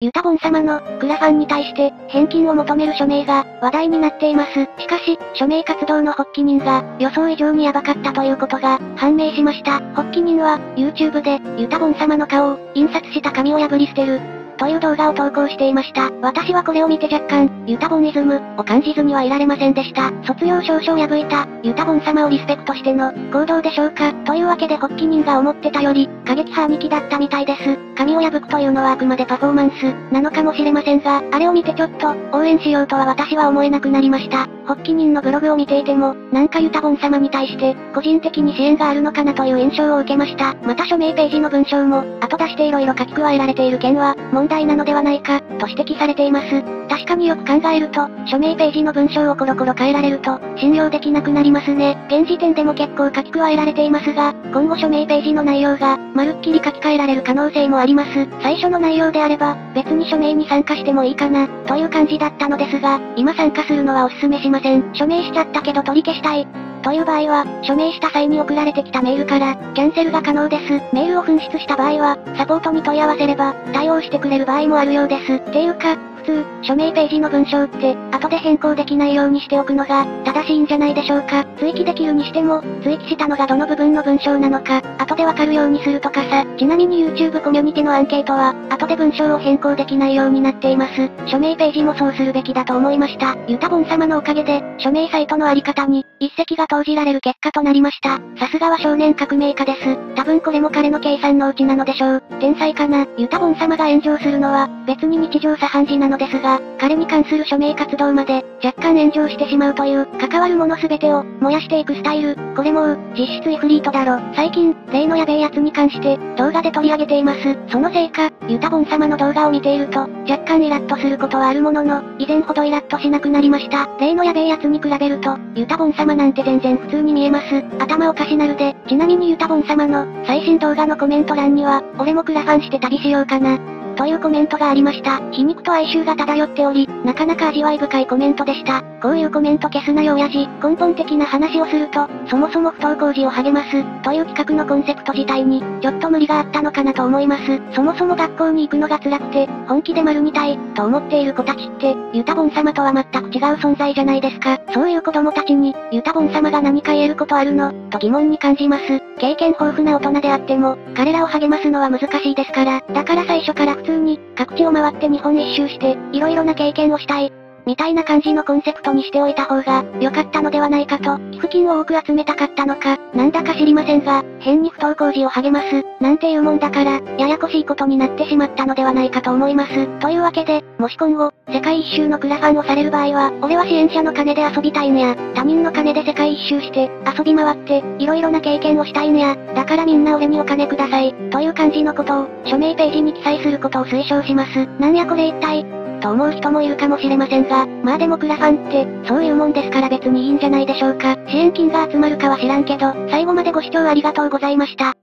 ユタボン様の、クラファンに対して、返金を求める署名が、話題になっています。しかし、署名活動の発起人が、予想以上にヤバかったということが、判明しました。発起人は、YouTube で、ユタボン様の顔を、印刷した紙を破り捨てる、という動画を投稿していました。私はこれを見て若干、ユタボンイズムを感じずにはいられませんでした。卒業証書を破いた、ユタボン様をリスペクトしての行動でしょうか。というわけで発起人が思ってたより、過激派兄貴だったみたいです。髪を破くというのはあくまでパフォーマンスなのかもしれませんが、あれを見てちょっと応援しようとは私は思えなくなりました。発起人のブログを見ていても、なんかユタボン様に対して、個人的に支援があるのかなという印象を受けました。また署名ページの文章も、後出して色々書き加えられている件は、問題なのではないか、と指摘されています。確かによく考考えると、署名ページの文章をコロコロ変えられると、信用できなくなりますね。現時点でも結構書き加えられていますが、今後署名ページの内容が、まるっきり書き換えられる可能性もあります。最初の内容であれば、別に署名に参加してもいいかな、という感じだったのですが、今参加するのはお勧めしません。署名しちゃったけど取り消したい。という場合は、署名した際に送られてきたメールから、キャンセルが可能です。メールを紛失した場合は、サポートに問い合わせれば、対応してくれる場合もあるようです。っていうか、通、署名ページの文章って、後で変更できないようにしておくのが、正しいんじゃないでしょうか。追記できるにしても、追記したのがどの部分の文章なのか、後でわかるようにするとかさ。ちなみに YouTube コミュニティのアンケートは、後で文章を変更できないようになっています。署名ページもそうするべきだと思いました。ユタボン様のおかげで、署名サイトのあり方に、一石が投じられる結果となりました。さすがは少年革命家です。多分これも彼の計算のうちなのでしょう。天才かな。ユタボン様が炎上するのは、別に日常茶飯事なのですが、彼に関する署名活動まで、若干炎上してしまうという、関わるもの全てを、燃やしていくスタイル。これもう、実質イフリートだろ。最近、例のやべえやつに関して、動画で取り上げています。そのせいか、ユタボン様の動画を見ていると、若干イラッとすることはあるものの、以前ほどイラッとしなくなりました。例のやべえやつに比べると、ユタボン様なんて全然普通に見えます。頭おかしなるで、ちなみにユタボン様の、最新動画のコメント欄には、俺もクラファンして旅しようかな。というコメントがありました。皮肉と哀愁が漂っており、なかなか味わい深いコメントでした。こういうコメント消すなよ親父。根本的な話をすると、そもそも不登校児を励ます、という企画のコンセプト自体に、ちょっと無理があったのかなと思います。そもそも学校に行くのが辛くて、本気で丸にたい、と思っている子たちって、ユタボン様とは全く違う存在じゃないですか。そういう子供たちに、ユタボン様が何か言えることあるの、と疑問に感じます。経験豊富な大人であっても、彼らを励ますのは難しいですから、だから最初から普通に、各地を回って日本一周して、いろいろな経験をしたい、みたいな感じのコンセプトにしておいた方が、良かったのではないかと、寄付金を多く集めたかったのか、なんだか知りませんが、変に不登校児を励ます、なんていうもんだから、ややこしいことになってしまったのではないかと思います。というわけで、もし今後、世界一周のクラファンをされる場合は、俺は支援者の金で遊びたいのや、他人の金で世界一周して、遊び回って、色々な経験をしたいのや、だからみんな俺にお金ください、という感じのことを、署名ページに記載することを推奨します。なんやこれ一体、と思う人もいるかもしれませんが、まあでもクラファンって、そういうもんですから別にいいんじゃないでしょうか。支援金が集まるかは知らんけど、最後までご視聴ありがとうございました。